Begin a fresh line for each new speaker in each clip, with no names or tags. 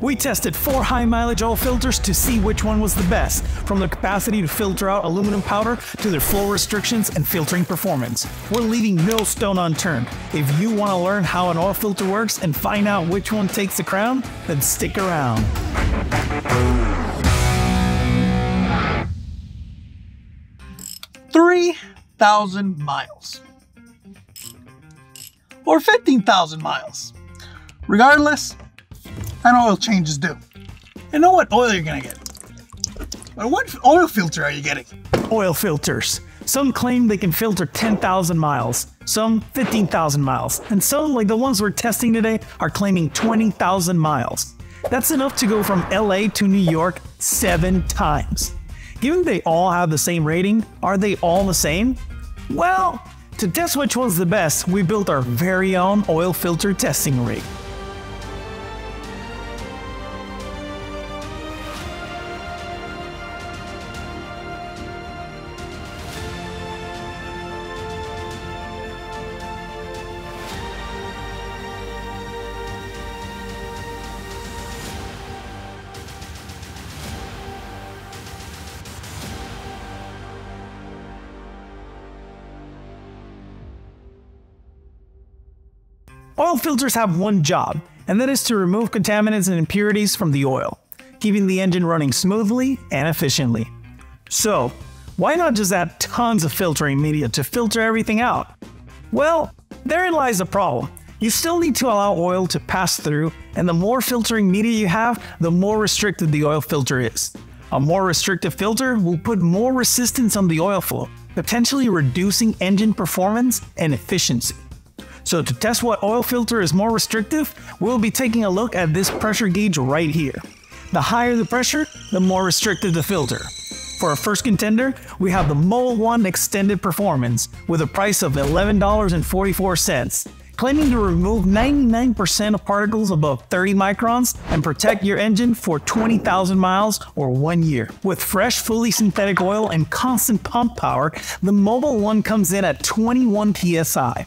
We tested four high mileage oil filters to see which one was the best, from the capacity to filter out aluminum powder to their flow restrictions and filtering performance. We're leaving no stone unturned. If you want to learn how an oil filter works and find out which one takes the crown, then stick around.
Three thousand miles. Or fifteen thousand miles. Regardless, an oil change is due. And know what oil you're gonna get. But what oil filter are you getting?
Oil filters. Some claim they can filter 10,000 miles, some 15,000 miles, and some, like the ones we're testing today, are claiming 20,000 miles. That's enough to go from LA to New York seven times. Given they all have the same rating, are they all the same? Well, to test which one's the best, we built our very own oil filter testing rig. Oil filters have one job, and that is to remove contaminants and impurities from the oil, keeping the engine running smoothly and efficiently. So, why not just add tons of filtering media to filter everything out? Well, therein lies the problem. You still need to allow oil to pass through, and the more filtering media you have, the more restricted the oil filter is. A more restrictive filter will put more resistance on the oil flow, potentially reducing engine performance and efficiency. So to test what oil filter is more restrictive, we'll be taking a look at this pressure gauge right here. The higher the pressure, the more restrictive the filter. For our first contender, we have the Mobil 1 Extended Performance with a price of $11.44, claiming to remove 99% of particles above 30 microns and protect your engine for 20,000 miles or one year. With fresh, fully synthetic oil and constant pump power, the Mobil 1 comes in at 21 psi.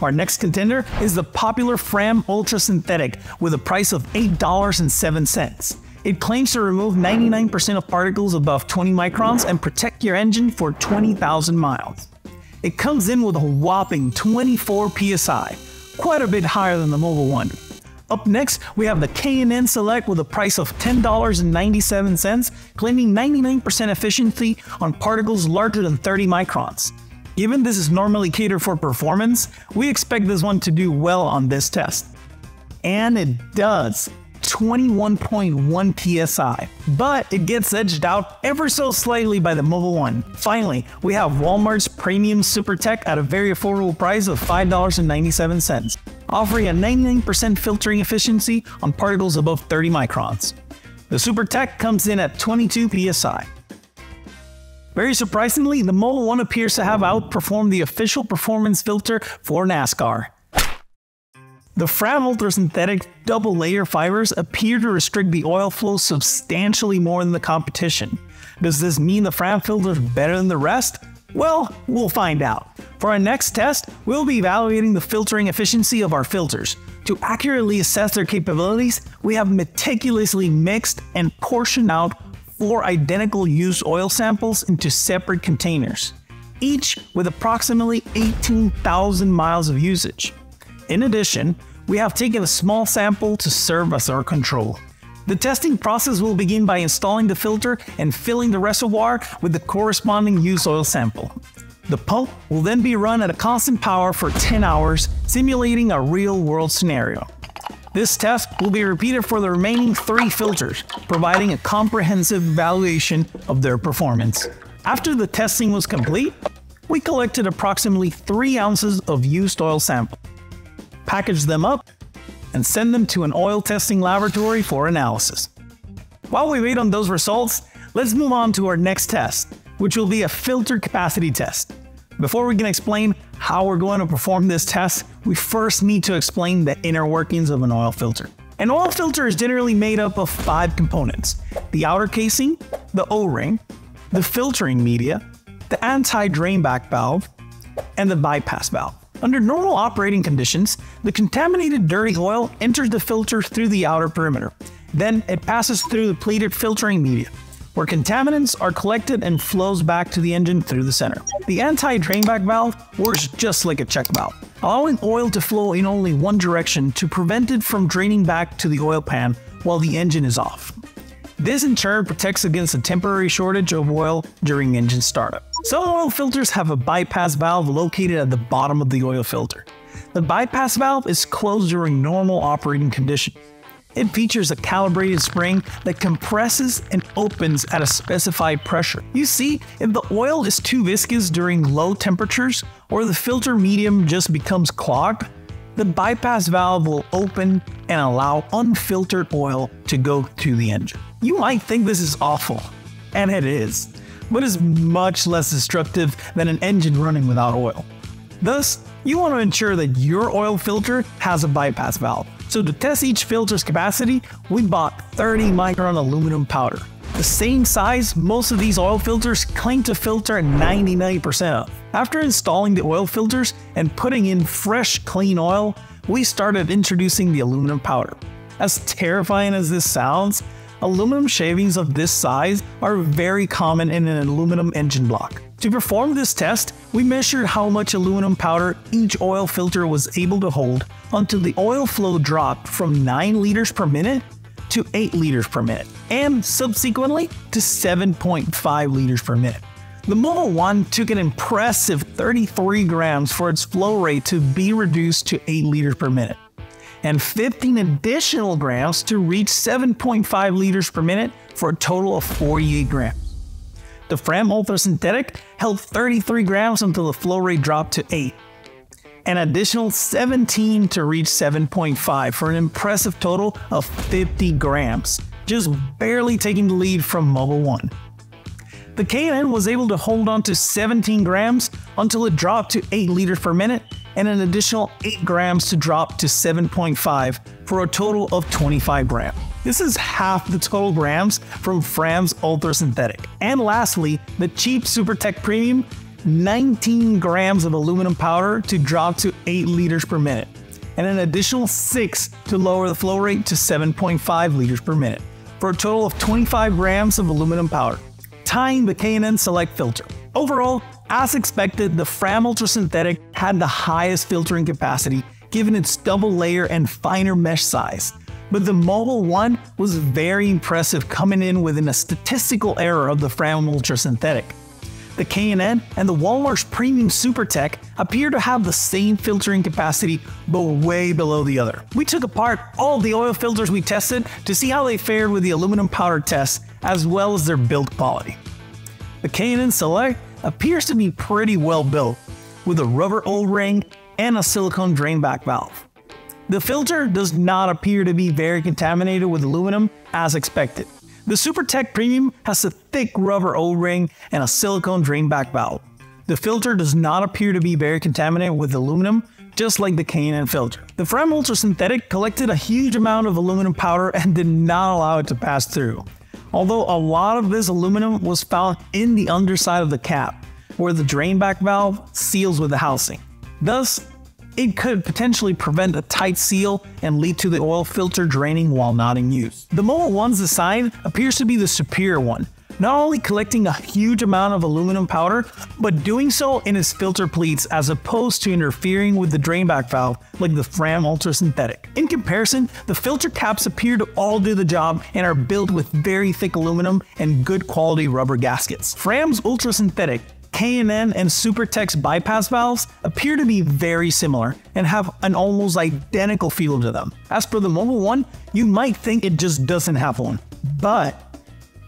Our next contender is the popular Fram Ultra Synthetic with a price of $8.07. It claims to remove 99% of particles above 20 microns and protect your engine for 20,000 miles. It comes in with a whopping 24 psi, quite a bit higher than the Mobil 1. Up next, we have the K&N Select with a price of $10.97, claiming 99% efficiency on particles larger than 30 microns. Given this is normally catered for performance, we expect this one to do well on this test. And it does. 21.1 psi, but it gets edged out ever so slightly by the Mobil 1. Finally, we have Walmart's Premium Super Tech at a very affordable price of $5.97, offering a 99% filtering efficiency on particles above 30 microns. The Super Tech comes in at 22 psi. Very surprisingly, the Mobil 1 appears to have outperformed the official performance filter for NASCAR. The Fram Ultra Synthetic double layer fibers appear to restrict the oil flow substantially more than the competition. Does this mean the Fram filter is better than the rest? Well, we'll find out. For our next test, we'll be evaluating the filtering efficiency of our filters. To accurately assess their capabilities, we have meticulously mixed and portioned out four identical used oil samples into separate containers, each with approximately 18,000 miles of usage. In addition, we have taken a small sample to serve as our control. The testing process will begin by installing the filter and filling the reservoir with the corresponding used oil sample. The pump will then be run at a constant power for 10 hours, simulating a real world scenario. This test will be repeated for the remaining three filters, providing a comprehensive evaluation of their performance. After the testing was complete, we collected approximately 3 ounces of used oil sample, packaged them up, and sent them to an oil testing laboratory for analysis. While we wait on those results, let's move on to our next test, which will be a filter capacity test. Before we can explain how we're going to perform this test, we first need to explain the inner workings of an oil filter. An oil filter is generally made up of five components the outer casing, the O ring, the filtering media, the anti drainback valve, and the bypass valve. Under normal operating conditions, the contaminated dirty oil enters the filter through the outer perimeter. Then it passes through the pleated filtering media, where contaminants are collected and flows back to the engine through the center. The anti-drainback valve works just like a check valve, allowing oil to flow in only one direction to prevent it from draining back to the oil pan while the engine is off. This in turn protects against a temporary shortage of oil during engine startup. Some oil filters have a bypass valve located at the bottom of the oil filter. The bypass valve is closed during normal operating conditions. It features a calibrated spring that compresses and opens at a specified pressure. You see, if the oil is too viscous during low temperatures or the filter medium just becomes clogged, the bypass valve will open and allow unfiltered oil to go to the engine. You might think this is awful, and it is, but is much less destructive than an engine running without oil. Thus, you want to ensure that your oil filter has a bypass valve. So to test each filter's capacity, we bought 30 micron aluminum powder. The same size most of these oil filters claim to filter 99% of. After installing the oil filters and putting in fresh, clean oil, we started introducing the aluminum powder. As terrifying as this sounds, aluminum shavings of this size are very common in an aluminum engine block. To perform this test, we measured how much aluminum powder each oil filter was able to hold until the oil flow dropped from 9 liters per minute to 8 liters per minute, and subsequently to 7.5 liters per minute. The Mobil 1 took an impressive 33 grams for its flow rate to be reduced to 8 liters per minute, and 15 additional grams to reach 7.5 liters per minute for a total of 48 grams. The Fram Ultra Synthetic held 33 grams until the flow rate dropped to 8, an additional 17 to reach 7.5 for an impressive total of 50 grams, just barely taking the lead from Mobil 1. The K&N was able to hold on to 17 grams until it dropped to 8 liters per minute and an additional 8 grams to drop to 7.5 for a total of 25 grams. This is half the total grams from Fram's Ultra Synthetic. And lastly, the cheap SuperTech Premium 19 grams of aluminum powder to drop to 8 liters per minute, and an additional 6 to lower the flow rate to 7.5 liters per minute, for a total of 25 grams of aluminum powder, tying the K&N Select filter. Overall, as expected, the Fram Ultra Synthetic had the highest filtering capacity given its double layer and finer mesh size. But the Mobil 1 was very impressive coming in within a statistical error of the Fram Ultra Synthetic the K&N, and the Walmart's Premium SuperTech appear to have the same filtering capacity, but way below the other. We took apart all the oil filters we tested to see how they fared with the aluminum powder test, as well as their build quality. The K&N Select appears to be pretty well built, with a rubber O-ring and a silicone drainback valve. The filter does not appear to be very contaminated with aluminum as expected. The SuperTech Premium has a thick rubber O-ring and a silicone drainback valve. The filter does not appear to be very contaminated with aluminum, just like the K&N filter. The Fram Ultra Synthetic collected a huge amount of aluminum powder and did not allow it to pass through. Although a lot of this aluminum was found in the underside of the cap, where the drainback valve seals with the housing. Thus, it could potentially prevent a tight seal and lead to the oil filter draining while not in use. The Mobil 1's design appears to be the superior one, not only collecting a huge amount of aluminum powder, but doing so in its filter pleats as opposed to interfering with the drainback valve like the Fram Ultra Synthetic. In comparison, the filter caps appear to all do the job and are built with very thick aluminum and good quality rubber gaskets. Fram's Ultra Synthetic K&N and SuperTech's bypass valves appear to be very similar and have an almost identical feel to them. As for the Mobil 1, you might think it just doesn't have one, but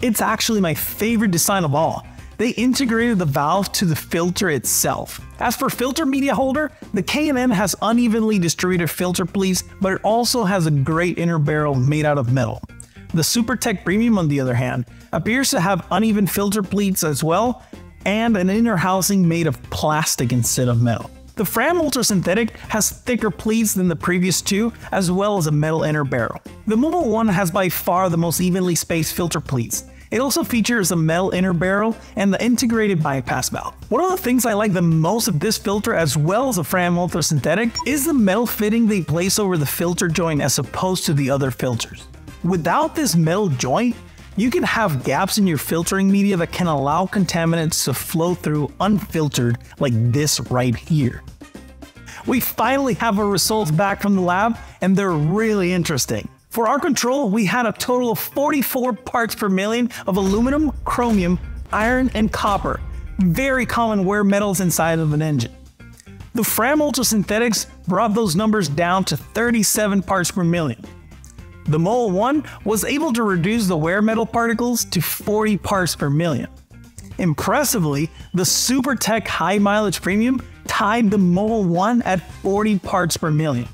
it's actually my favorite design of all. They integrated the valve to the filter itself. As for filter media holder, the K&N has unevenly distributed filter pleats, but it also has a great inner barrel made out of metal. The SuperTech Premium, on the other hand, appears to have uneven filter pleats as well, and an inner housing made of plastic instead of metal. The Fram Ultra Synthetic has thicker pleats than the previous two, as well as a metal inner barrel. The Mobil 1 has by far the most evenly spaced filter pleats, It also features a metal inner barrel and the integrated bypass valve. One of the things I like the most of this filter as well as the Fram Ultra Synthetic is the metal fitting they place over the filter joint as opposed to the other filters. Without this metal joint, you can have gaps in your filtering media that can allow contaminants to flow through unfiltered like this right here. We finally have our results back from the lab and they're really interesting. For our control, we had a total of 44 parts per million of aluminum, chromium, iron, and copper, very common wear metals inside of an engine. The Fram Ultra Synthetics brought those numbers down to 37 parts per million. The Mobil 1 was able to reduce the wear metal particles to 40 parts per million. Impressively, the SuperTech High Mileage Premium tied the Mobil 1 at 40 parts per million.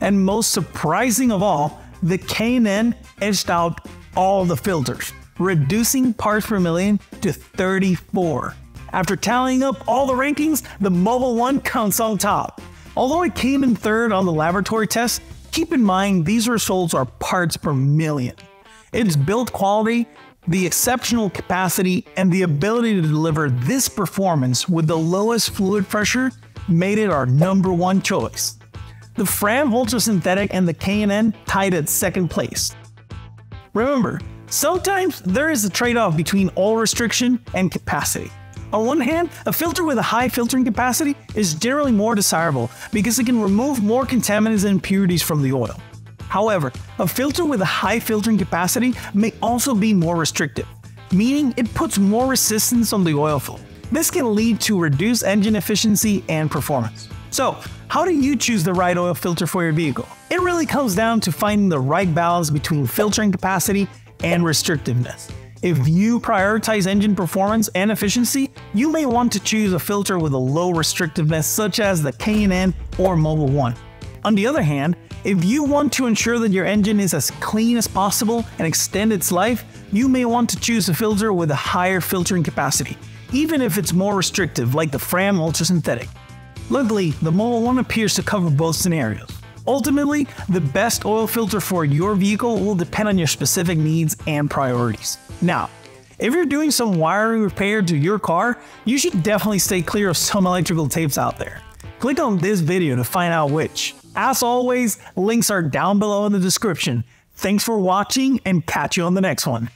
And most surprising of all, the K&N edged out all the filters, reducing parts per million to 34. After tallying up all the rankings, the Mobil 1 counts on top. Although it came in third on the laboratory test, keep in mind these results are parts per million. Its build quality, the exceptional capacity, and the ability to deliver this performance with the lowest fluid pressure made it our number one choice the Fram Ultra Synthetic and the K&N tied at second place. Remember, sometimes there is a trade-off between oil restriction and capacity. On one hand, a filter with a high filtering capacity is generally more desirable because it can remove more contaminants and impurities from the oil. However, a filter with a high filtering capacity may also be more restrictive, meaning it puts more resistance on the oil flow. This can lead to reduced engine efficiency and performance. So, how do you choose the right oil filter for your vehicle? It really comes down to finding the right balance between filtering capacity and restrictiveness. If you prioritize engine performance and efficiency, you may want to choose a filter with a low restrictiveness such as the K&N or Mobil 1. On the other hand, if you want to ensure that your engine is as clean as possible and extend its life, you may want to choose a filter with a higher filtering capacity, even if it's more restrictive like the Fram Ultra Synthetic. Luckily, the Mobil 1 appears to cover both scenarios. Ultimately, the best oil filter for your vehicle will depend on your specific needs and priorities. Now, if you're doing some wiring repair to your car, you should definitely stay clear of some electrical tapes out there. Click on this video to find out which. As always, links are down below in the description. Thanks for watching and catch you on the next one.